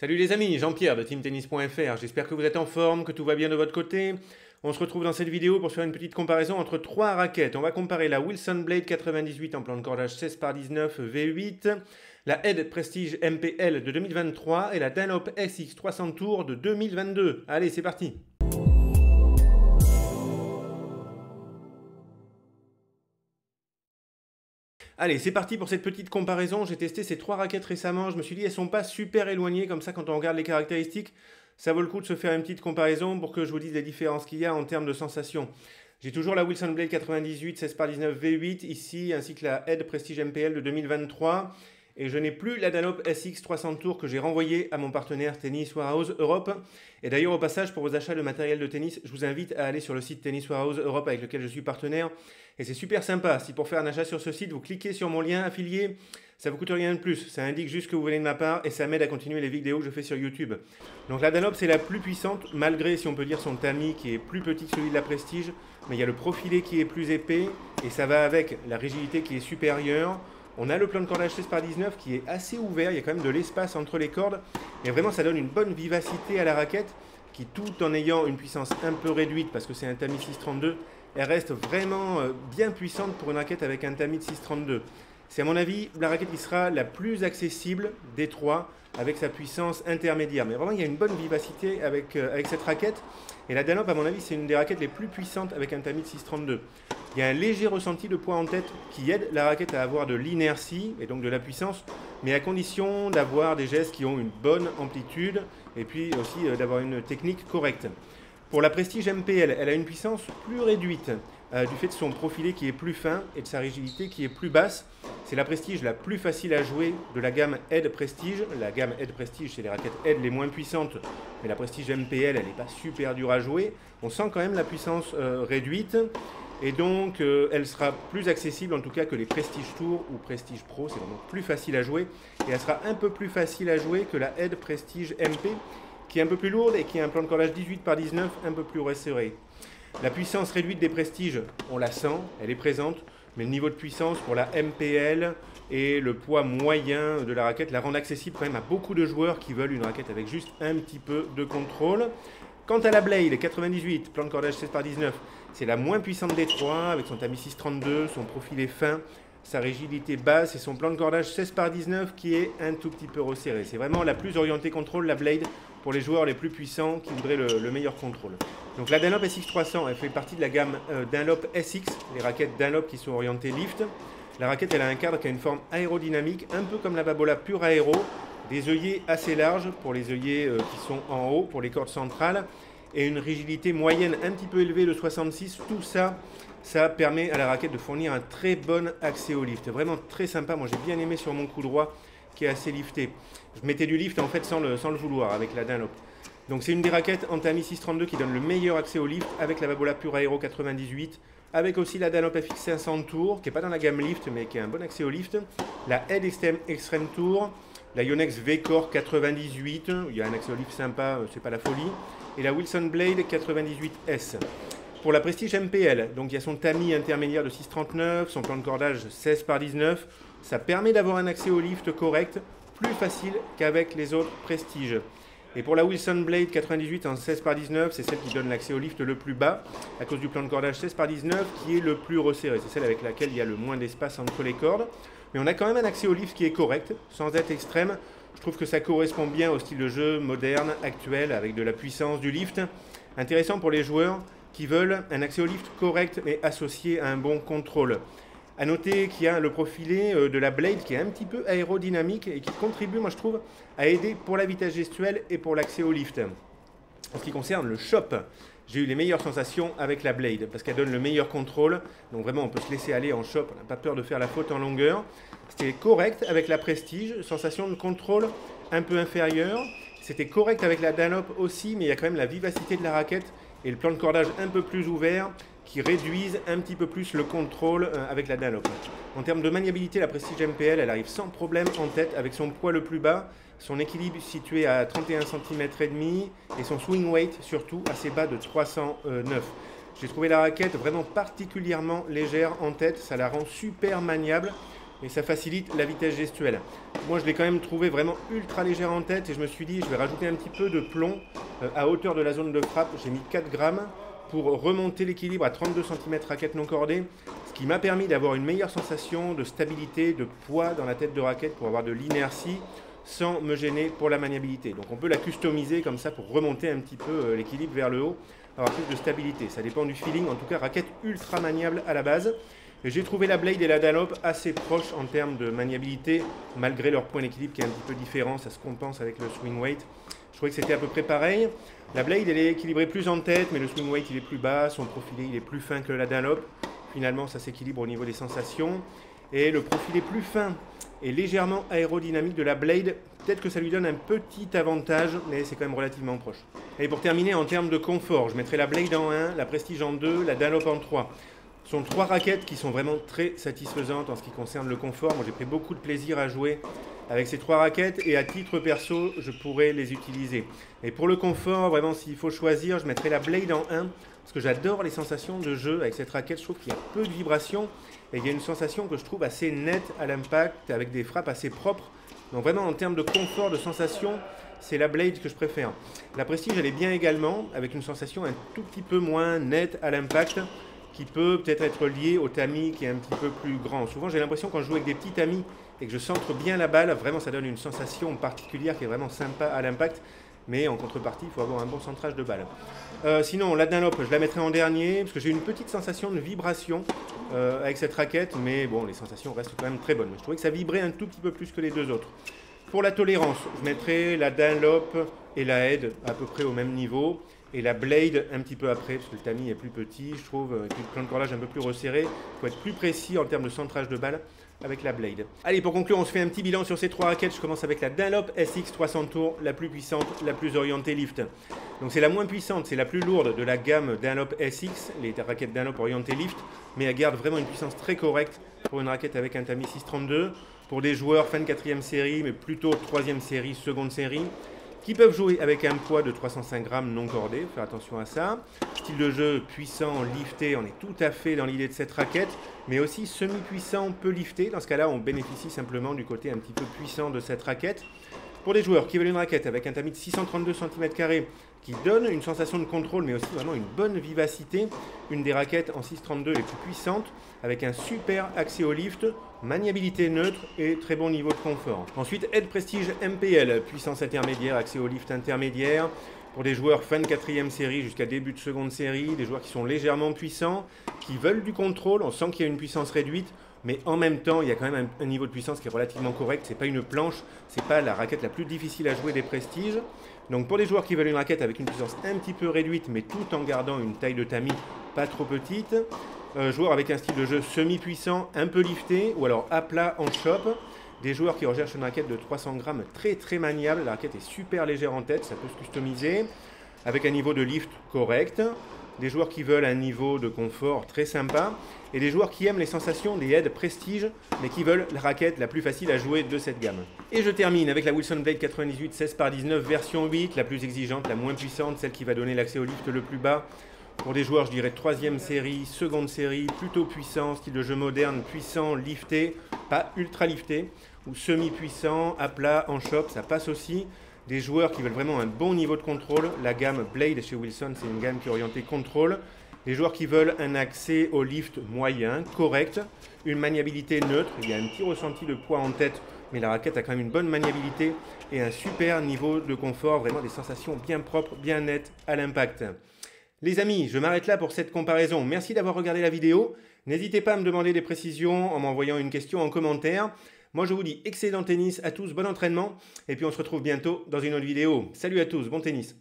Salut les amis, Jean-Pierre de teamtennis.fr. J'espère que vous êtes en forme, que tout va bien de votre côté. On se retrouve dans cette vidéo pour faire une petite comparaison entre trois raquettes. On va comparer la Wilson Blade 98 en plan de cordage 16 par 19 V8, la Head Prestige MPL de 2023 et la Dunlop SX 300 Tour de 2022. Allez, c'est parti Allez, c'est parti pour cette petite comparaison. J'ai testé ces trois raquettes récemment. Je me suis dit, elles sont pas super éloignées. Comme ça, quand on regarde les caractéristiques, ça vaut le coup de se faire une petite comparaison pour que je vous dise les différences qu'il y a en termes de sensations. J'ai toujours la Wilson Blade 98 16 par 19 V8 ici, ainsi que la Head Prestige MPL de 2023. Et je n'ai plus la Dunlop SX 300 Tour que j'ai renvoyée à mon partenaire Tennis Warehouse Europe. Et d'ailleurs, au passage, pour vos achats de matériel de tennis, je vous invite à aller sur le site Tennis Warehouse Europe avec lequel je suis partenaire. Et c'est super sympa. Si pour faire un achat sur ce site, vous cliquez sur mon lien affilié, ça vous coûte rien de plus. Ça indique juste que vous venez de ma part et ça m'aide à continuer les vidéos que je fais sur YouTube. Donc la Dunlop, c'est la plus puissante, malgré, si on peut dire, son tamis qui est plus petit que celui de la Prestige. Mais il y a le profilé qui est plus épais et ça va avec la rigidité qui est supérieure. On a le plan de cordage 16 par 19 qui est assez ouvert, il y a quand même de l'espace entre les cordes. Et vraiment, ça donne une bonne vivacité à la raquette qui, tout en ayant une puissance un peu réduite, parce que c'est un tamis 632, elle reste vraiment euh, bien puissante pour une raquette avec un tamis de 632. C'est à mon avis la raquette qui sera la plus accessible des trois avec sa puissance intermédiaire. Mais vraiment, il y a une bonne vivacité avec, euh, cette raquette. Et la Dunlop, à mon avis, c'est une des raquettes les plus puissantes avec un tamis de 632. Il y a un léger ressenti de poids en tête qui aide la raquette à avoir de l'inertie et donc de la puissance, mais à condition d'avoir des gestes qui ont une bonne amplitude et puis aussi euh, d'avoir une technique correcte. Pour la Prestige MPL, elle a une puissance plus réduite euh, du fait de son profilé qui est plus fin et de sa rigidité qui est plus basse. C'est la Prestige la plus facile à jouer de la gamme Edge Prestige. La gamme Edge Prestige, c'est les raquettes Edge les moins puissantes, mais la Prestige MPL, elle n'est pas super dure à jouer. On sent quand même la puissance euh, réduite. Et donc, euh, elle sera plus accessible en tout cas que les Prestige Tour ou Prestige Pro. C'est vraiment plus facile à jouer. Et elle sera un peu plus facile à jouer que la Edge Prestige MP, qui est un peu plus lourde et qui a un plan de cordage 18 par 19 un peu plus resserré. La puissance réduite des prestiges, on la sent, elle est présente, mais le niveau de puissance pour la MPL et le poids moyen de la raquette la rendent accessible quand même à beaucoup de joueurs qui veulent une raquette avec juste un petit peu de contrôle. Quant à la Blade 98, plan de cordage 16 par 19, c'est la moins puissante des trois, avec son tamis 632, son profil est fin, sa rigidité basse et son plan de cordage 16 par 19 qui est un tout petit peu resserré. C'est vraiment la plus orientée contrôle, la Blade, pour les joueurs les plus puissants qui voudraient le, meilleur contrôle. Donc la Dunlop SX300, elle fait partie de la gamme euh, Dunlop SX, les raquettes Dunlop qui sont orientées lift. La raquette, elle a un cadre qui a une forme aérodynamique, un peu comme la Babola Pure Aéro, des œillets assez larges pour les œillets euh, qui sont en haut, pour les cordes centrales, et une rigidité moyenne un petit peu élevée de 66. Tout ça, ça permet à la raquette de fournir un très bon accès au lift. Vraiment très sympa. Moi, j'ai bien aimé sur mon coup droit qui est assez lifté. Je mettais du lift en fait sans le, sans le vouloir avec la Dunlop. Donc c'est une des raquettes en Tami 632 qui donne le meilleur accès au lift avec la Babola Pure Aero 98, avec aussi la Dunlop FX 500 Tour qui n'est pas dans la gamme lift mais qui a un bon accès au lift, la Head Extreme, Extreme Tour, la Yonex V-Core 98, il y a un accès au lift sympa, euh, c'est pas la folie, et la Wilson Blade 98S. Pour la Prestige MPL, donc il y a son tamis intermédiaire de 639, son plan de cordage 16 par 19. Ça permet d'avoir un accès au lift correct, plus facile qu'avec les autres Prestige. Et pour la Wilson Blade 98 en 16 par 19, c'est celle qui donne l'accès au lift le plus bas, à cause du plan de cordage 16 par 19 qui est le plus resserré. C'est celle avec laquelle il y a le moins d'espace entre les cordes. Mais on a quand même un accès au lift qui est correct, sans être extrême. Je trouve que ça correspond bien au style de jeu moderne, actuel, avec de la puissance du lift. Intéressant pour les joueurs qui veulent un accès au lift correct mais associé à un bon contrôle. A noter qu'il y a le profilé euh, de la Blade qui est un petit peu aérodynamique et qui contribue, moi je trouve, à aider pour la vitesse gestuelle et pour l'accès au lift. En ce qui concerne le shop, j'ai eu les meilleures sensations avec la Blade parce qu'elle donne le meilleur contrôle. Donc vraiment, on peut se laisser aller en shop, on n'a pas peur de faire la faute en longueur. C'était correct avec la Prestige, sensation de contrôle un peu inférieure. C'était correct avec la Dunlop aussi, mais il y a quand même la vivacité de la raquette et le plan de cordage un peu plus ouvert qui réduisent un petit peu plus le contrôle euh, avec la Dunlop. En termes de maniabilité, la Prestige MPL, elle arrive sans problème en tête avec son poids le plus bas, son équilibre situé à 31 cm et demi et son swing weight surtout assez bas de 309. J'ai trouvé la raquette vraiment particulièrement légère en tête, ça la rend super maniable. et ça facilite la vitesse gestuelle. Moi, je l'ai quand même trouvé vraiment ultra légère en tête et je me suis dit, je vais rajouter un petit peu de plomb euh, à hauteur de la zone de frappe. J'ai mis 4 grammes pour remonter l'équilibre à 32 cm raquette non cordée, ce qui m'a permis d'avoir une meilleure sensation de stabilité, de poids dans la tête de raquette pour avoir de l'inertie sans me gêner pour la maniabilité. Donc on peut la customiser comme ça pour remonter un petit peu euh, l'équilibre vers le haut, avoir plus de stabilité. Ça dépend du feeling, en tout cas raquette ultra maniable à la base. J'ai trouvé la Blade et la Dunlop assez proches en termes de maniabilité, malgré leur point d'équilibre qui est un petit peu différent, ça se compense avec le swing weight. Je trouvais que c'était à peu près pareil. La Blade, elle est équilibrée plus en tête, mais le swing weight, il est plus bas, son profilé, il est plus fin que la Dunlop. Finalement, ça s'équilibre au niveau des sensations. Et le profilé plus fin et légèrement aérodynamique de la Blade, peut-être que ça lui donne un petit avantage, mais c'est quand même relativement proche. Et pour terminer, en termes de confort, je mettrai la Blade en 1, la Prestige en 2, la Dunlop en 3. Ce sont trois raquettes qui sont vraiment très satisfaisantes en ce qui concerne le confort. Moi, j'ai pris beaucoup de plaisir à jouer avec ces trois raquettes et à titre perso, je pourrais les utiliser. Et pour le confort, vraiment, s'il faut choisir, je mettrai la Blade en 1 parce que j'adore les sensations de jeu avec cette raquette. Je trouve qu'il y a peu de vibrations et il y a une sensation que je trouve assez nette à l'impact avec des frappes assez propres. Donc vraiment en termes de confort, de sensation, c'est la Blade que je préfère. La Prestige, elle est bien également, avec une sensation un tout petit peu moins nette à l'impact qui peut peut-être être lié au tamis qui est un petit peu plus grand. Souvent, j'ai l'impression quand je joue avec des petits tamis et que je centre bien la balle, vraiment, ça donne une sensation particulière qui est vraiment sympa à l'impact. Mais en contrepartie, il faut avoir un bon centrage de balle. Euh, sinon, la Dunlop, je la mettrai en dernier parce que j'ai une petite sensation de vibration euh, avec cette raquette, mais bon, les sensations restent quand même très bonnes. Je trouvais que ça vibrait un tout petit peu plus que les deux autres. Pour la tolérance, je mettrai la Dunlop et la Head à peu près au même niveau et la blade un petit peu après, parce que le tamis est plus petit, je trouve, avec une plan de cordage un peu plus resserré. Il faut être plus précis en termes de centrage de balle avec la blade. Allez, pour conclure, on se fait un petit bilan sur ces trois raquettes. Je commence avec la Dunlop SX 300 tours, la plus puissante, la plus orientée lift. Donc c'est la moins puissante, c'est la plus lourde de la gamme Dunlop SX, les raquettes Dunlop orientées lift, mais elle garde vraiment une puissance très correcte pour une raquette avec un tamis 632. Pour des joueurs fin de quatrième série, mais plutôt troisième série, seconde série, qui peuvent jouer avec un poids de 305 grammes non cordé, faire attention à ça. Style de jeu puissant, lifté, on est tout à fait dans l'idée de cette raquette, mais aussi semi-puissant, peu lifté. Dans ce cas-là, on bénéficie simplement du côté un petit peu puissant de cette raquette. Pour les joueurs qui veulent une raquette avec un tamis de 632 cm qui donne une sensation de contrôle mais aussi vraiment une bonne vivacité, une des raquettes en 632 les plus puissantes avec un super accès au lift, maniabilité neutre et très bon niveau de confort. Ensuite, Aide Prestige MPL, puissance intermédiaire, accès au lift intermédiaire pour des joueurs fin de quatrième série jusqu'à début de seconde série, des joueurs qui sont légèrement puissants, qui veulent du contrôle, on sent qu'il y a une puissance réduite, mais en même temps, il y a quand même un, niveau de puissance qui est relativement correct. C'est pas une planche, c'est pas la raquette la plus difficile à jouer des prestiges. Donc pour les joueurs qui veulent une raquette avec une puissance un petit peu réduite, mais tout en gardant une taille de tamis pas trop petite, euh, joueurs avec un style de jeu semi-puissant, un peu lifté, ou alors à plat en shop. Des joueurs qui recherchent une raquette de 300 grammes très très maniable. La raquette est super légère en tête, ça peut se customiser avec un niveau de lift correct des joueurs qui veulent un niveau de confort très sympa, et des joueurs qui aiment les sensations des heads prestige, mais qui veulent la raquette la plus facile à jouer de cette gamme. Et je termine avec la Wilson Blade 98 16 par 19 version 8, la plus exigeante, la moins puissante, celle qui va donner l'accès au lift le plus bas. Pour des joueurs, je dirais troisième série, seconde série, plutôt puissant, style de jeu moderne, puissant, lifté, pas ultra lifté, ou semi-puissant, à plat, en shop, ça passe aussi des joueurs qui veulent vraiment un bon niveau de contrôle. La gamme Blade chez Wilson, c'est une gamme qui est orientée contrôle. Des joueurs qui veulent un accès au lift moyen, correct, une maniabilité neutre. Il y a un petit ressenti de poids en tête, mais la raquette a quand même une bonne maniabilité et un super niveau de confort, vraiment des sensations bien propres, bien nettes à l'impact. Les amis, je m'arrête là pour cette comparaison. Merci d'avoir regardé la vidéo. N'hésitez pas à me demander des précisions en m'envoyant une question en commentaire. Moi, je vous dis excellent tennis à tous, bon entraînement, et puis on se retrouve bientôt dans une autre vidéo. Salut à tous, bon tennis